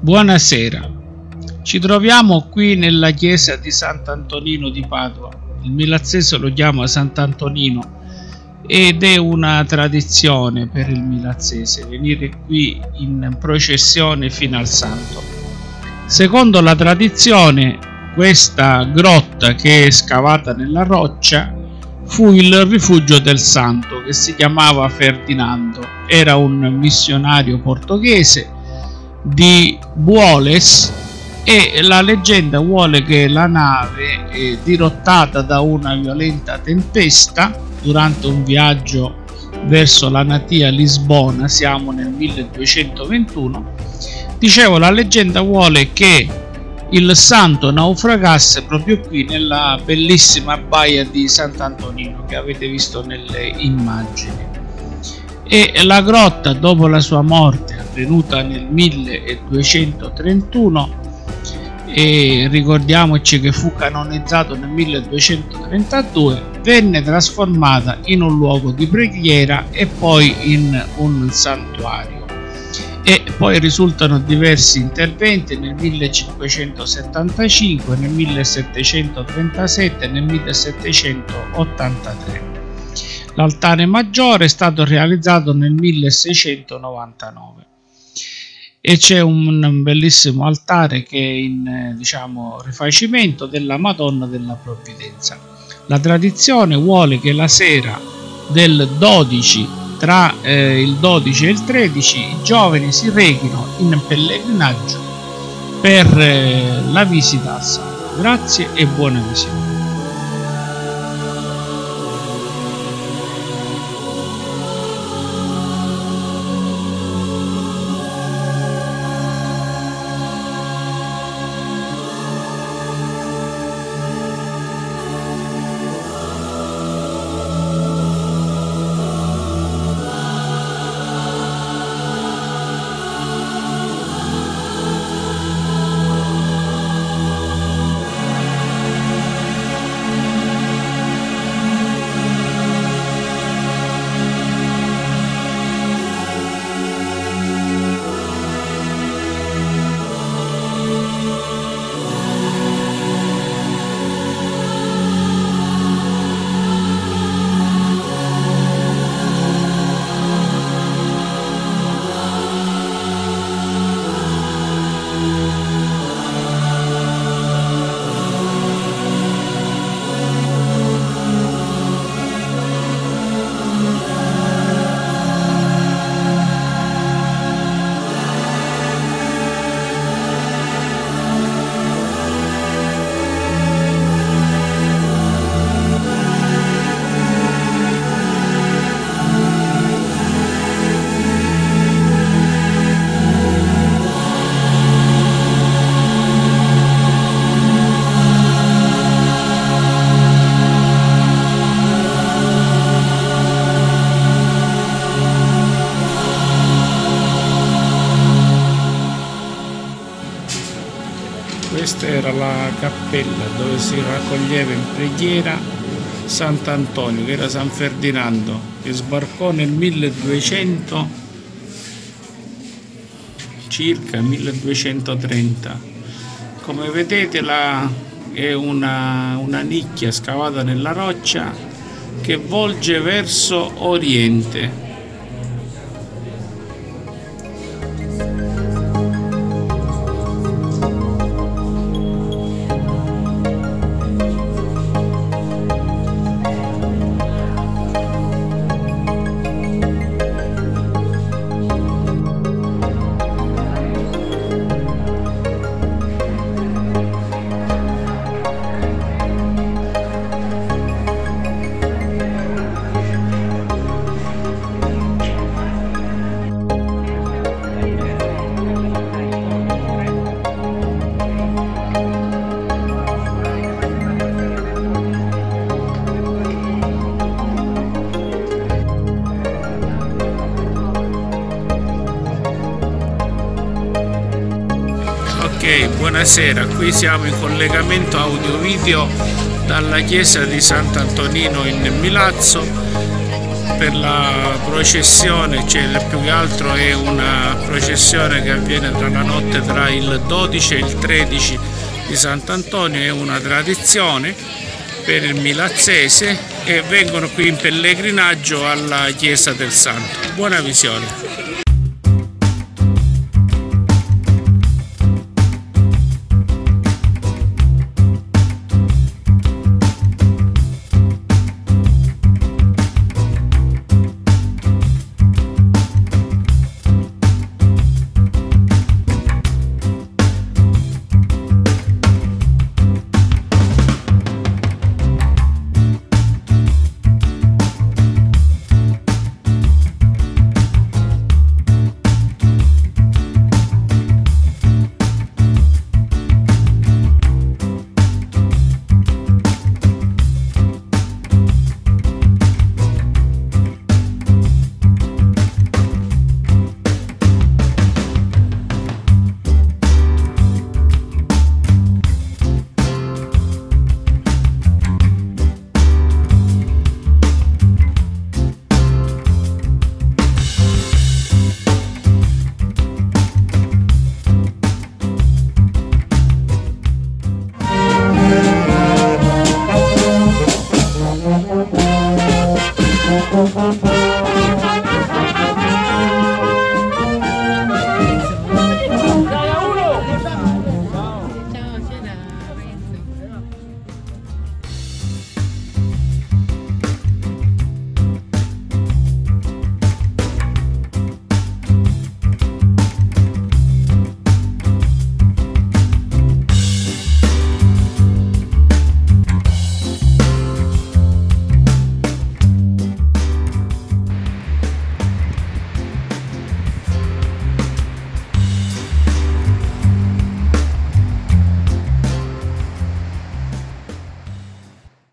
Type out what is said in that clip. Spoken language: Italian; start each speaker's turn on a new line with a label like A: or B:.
A: Buonasera, ci troviamo qui nella chiesa di Sant'Antonino di Padua. Il milazzese lo chiama Sant'Antonino ed è una tradizione per il milazzese venire qui in processione fino al santo. Secondo la tradizione, questa grotta che è scavata nella roccia fu il rifugio del santo che si chiamava Ferdinando. Era un missionario portoghese di Buoles e la leggenda vuole che la nave, eh, dirottata da una violenta tempesta durante un viaggio verso la natia Lisbona, siamo nel 1221, dicevo la leggenda vuole che il santo naufragasse proprio qui nella bellissima baia di Sant'Antonino che avete visto nelle immagini e la grotta dopo la sua morte avvenuta nel 1231 e ricordiamoci che fu canonizzato nel 1232 venne trasformata in un luogo di preghiera e poi in un santuario e poi risultano diversi interventi nel 1575, nel 1737 e nel 1783. L'altare maggiore è stato realizzato nel 1699 e c'è un bellissimo altare che è in diciamo, rifacimento della Madonna della Provvidenza. La tradizione vuole che la sera del 12 tra eh, il 12 e il 13 i giovani si rechino in pellegrinaggio per eh, la visita al santo. Grazie e buona visione. Questa era la cappella dove si raccoglieva in preghiera Sant'Antonio che era San Ferdinando che sbarcò nel 1200 circa 1230 come vedete la, è una, una nicchia scavata nella roccia che volge verso oriente buonasera, qui siamo in collegamento audio-video dalla chiesa di Sant'Antonino in Milazzo per la processione, cioè più che altro è una processione che avviene tra la notte tra il 12 e il 13 di Sant'Antonio, è una tradizione per il Milazzese e vengono qui in pellegrinaggio alla chiesa del Santo. Buona visione!